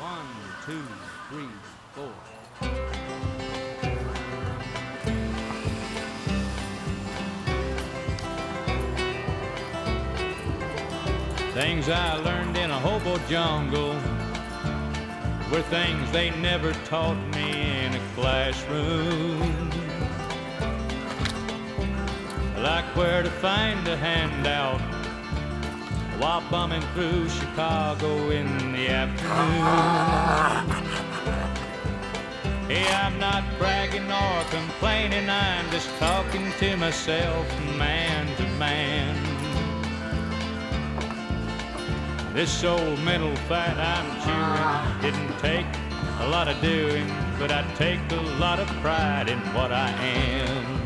One, two, three, four. Things I learned in a hobo jungle were things they never taught me in a classroom. Like where to find a handout while bumming through Chicago in the afternoon. Hey, I'm not bragging or complaining, I'm just talking to myself, man to man. This old mental fat I'm chewing didn't take a lot of doing, but I take a lot of pride in what I am.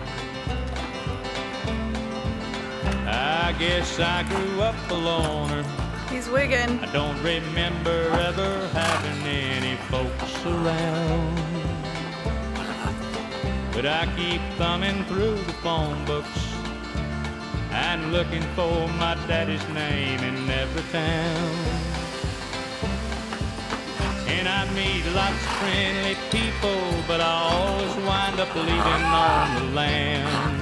I guess I grew up a loner. He's wigging. I don't remember ever having any folks around. But I keep thumbing through the phone books and looking for my daddy's name in every town. And I meet lots of friendly people, but I always wind up leaving on the land.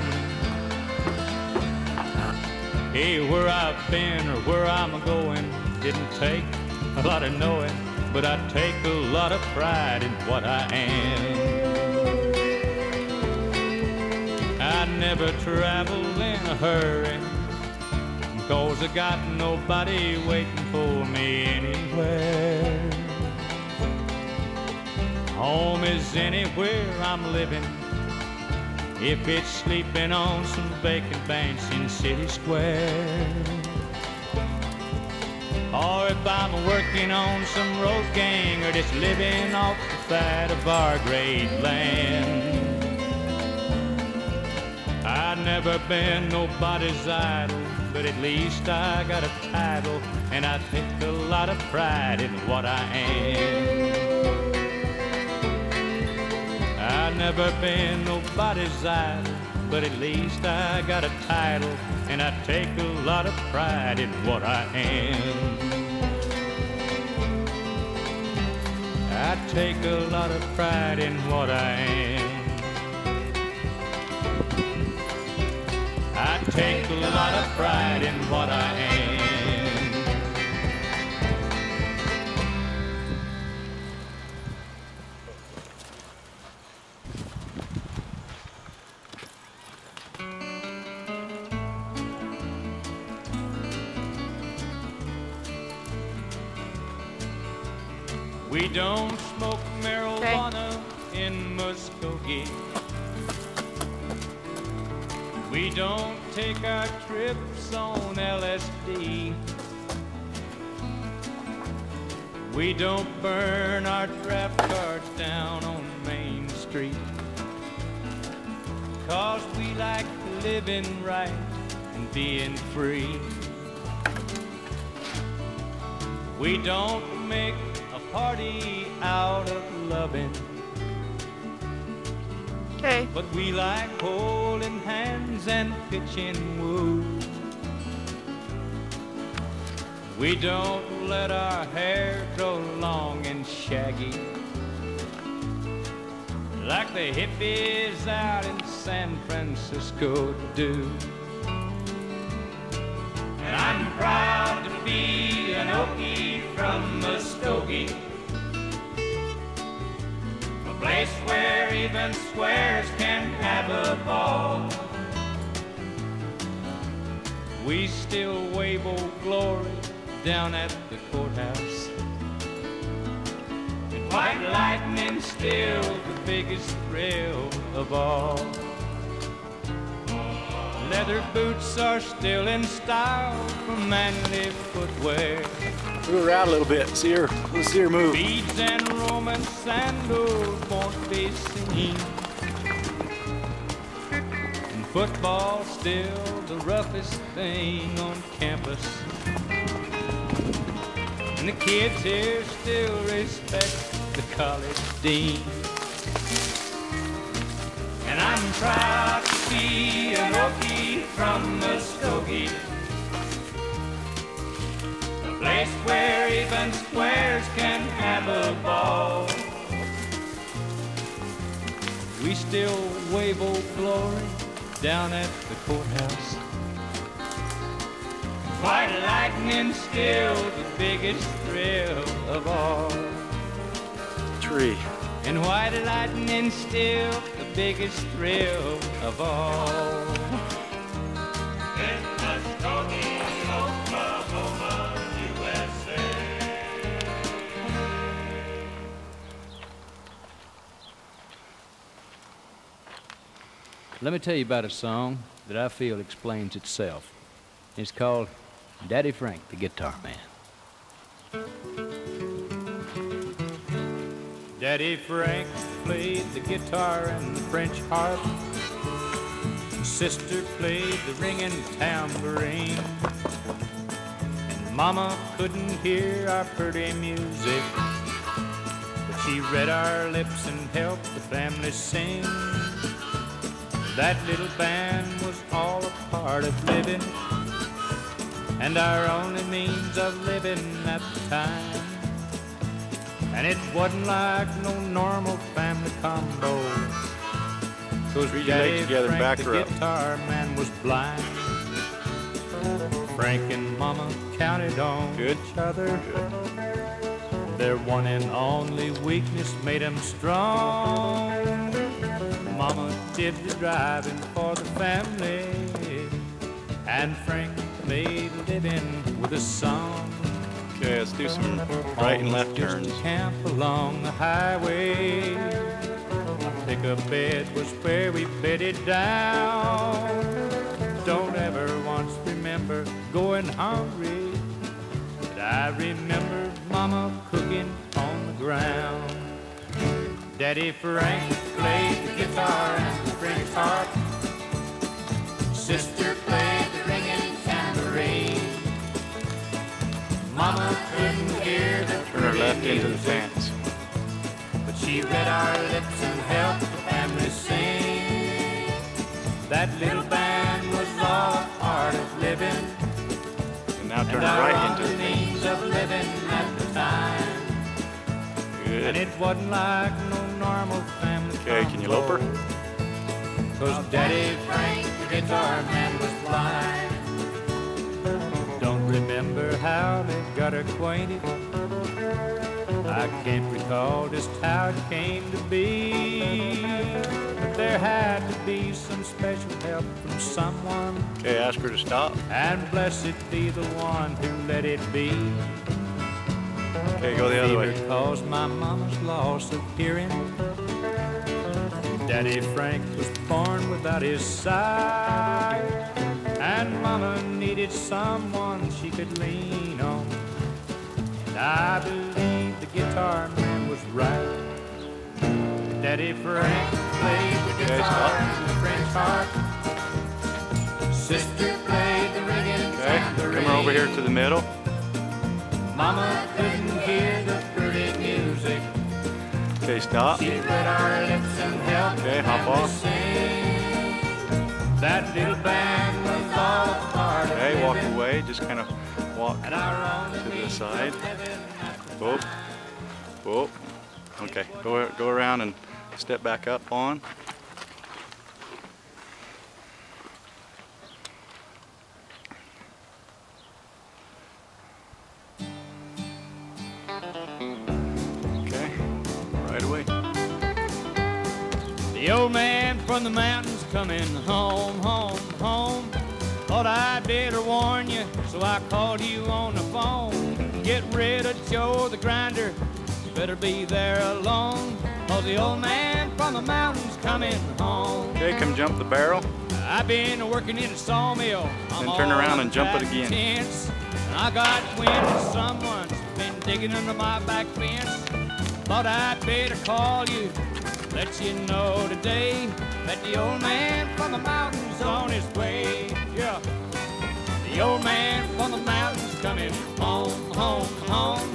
Hey, where I've been or where I'm going didn't take a lot of knowing, but I take a lot of pride in what I am. I never travel in a hurry, cause I got nobody waiting for me anywhere. Home is anywhere I'm living. If it's sleeping on some vacant bench in City Square. Or if I'm working on some road gang or just living off the fat of our great land. I've never been nobody's idol, but at least I got a title, and I take a lot of pride in what I am. I've never been nobody's idol, but at least I got a title, and I take a lot of pride in what I am. I take a lot of pride in what I am. I take a lot of pride in what I am. We don't smoke marijuana in Muskogee. We don't take our trips on LSD. We don't burn our draft cards down on Main Street. Cause we like living right and being free. We don't make party out of loving. Okay. But we like holding hands and pitching woo. We don't let our hair grow long and shaggy. Like the hippies out in San Francisco do. And I'm proud to be an Okie from A place where even squares can have a ball. We still wave old glory down at the courthouse. And white lightning still the biggest thrill of all. Leather boots are still in style for manly footwear. Move her out a little bit. See her. Let's see her move. Beads and Roman sandals won't be seen. And football's still the roughest thing on campus. And the kids here still respect the college dean. I'm proud to be an Okie from Muskogee. a place where even squares can have a ball. We still wave old glory down at the courthouse. White lightning still the biggest thrill of all. Tree. And white lightning still the biggest thrill of all. Let me tell you about a song that I feel explains itself. It's called Daddy Frank, the Guitar Man. Daddy Frank played the guitar and the French harp. Sister played the ringing tambourine. And Mama couldn't hear our pretty music. But she read our lips and helped the family sing. That little band was all a part of living, and our only means of living at the time. And it wasn't like no normal family combo. Cause Read your legs together, Frank, back the her up. guitar man was blind. Frank and Mama counted on Good. each other. Their one and only weakness made them strong. Mama did the driving for the family, and Frank made a living with a song. Okay, let's do some right and left turns. camp along the highway. A pickup bed was where we bedded down. Don't ever once remember going hungry. But I remember Mama cooking on the ground. Daddy Frank played the guitar and the French harp. Sister played Turn her left into the fence. But she read our lips and helped the family sing. That little band was all a part of living. And now turn and her right into the fence. means of living at the time. And it wasn't like no normal family Okay, can you lope her? Cause Daddy Frank, the guitar man, was blind. Acquainted. I can't recall just how it came to be. But there had to be some special help from someone. Okay, ask her to stop. And blessed be the one who let it be. Okay, go the other way. Caused my mama's loss of hearing. Daddy Frank was born without his sight. And mama needed someone she could lean on. And I believe the guitar man was right. Daddy Frank played the guitar and the French harp. Sister played the ringing Okay, tambourine. come over here to the middle. Mama couldn't hear the pretty music. Okay, stop. She read our lips and helped Okay, hop off. That little band walk away. Just kind of walk. to the side. Whoop. Whoop. Okay, go go around and step back up on. Okay, right away. The old man from the mountains coming home, home, home. Thought I'd better warn you, so I called you on the phone. Get rid of Joe the grinder, better be there alone. Cause the old man from the mountains coming home. Okay, come jump the barrel. I've been working in a sawmill. I'm Then turn around and jump it again. Tense. I got wind someone's been digging under my back fence. Thought I'd better call you, let you know today that the old man from the mountains The old man from the mountains coming home, home, home.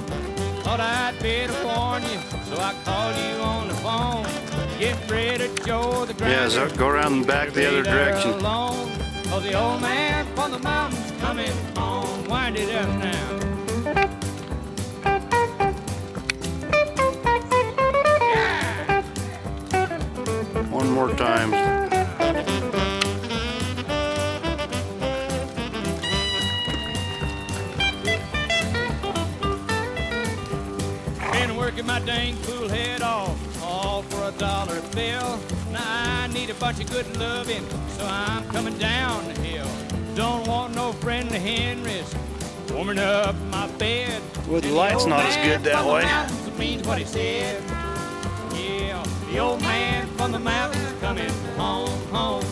Thought I'd better warn you, so I called you on the phone. Get Joe the grinder. Yeah, so go around and back the other direction. Alone, oh, the old man from the mountains coming home. Wind it up now. Dollar bill. Now I need a bunch of good loving, so I'm coming down the hill. Don't want no friendly Henrys warming up my bed. Well, the light's old not as good that way. means what he said. Yeah, the old man from the mountains coming home, home,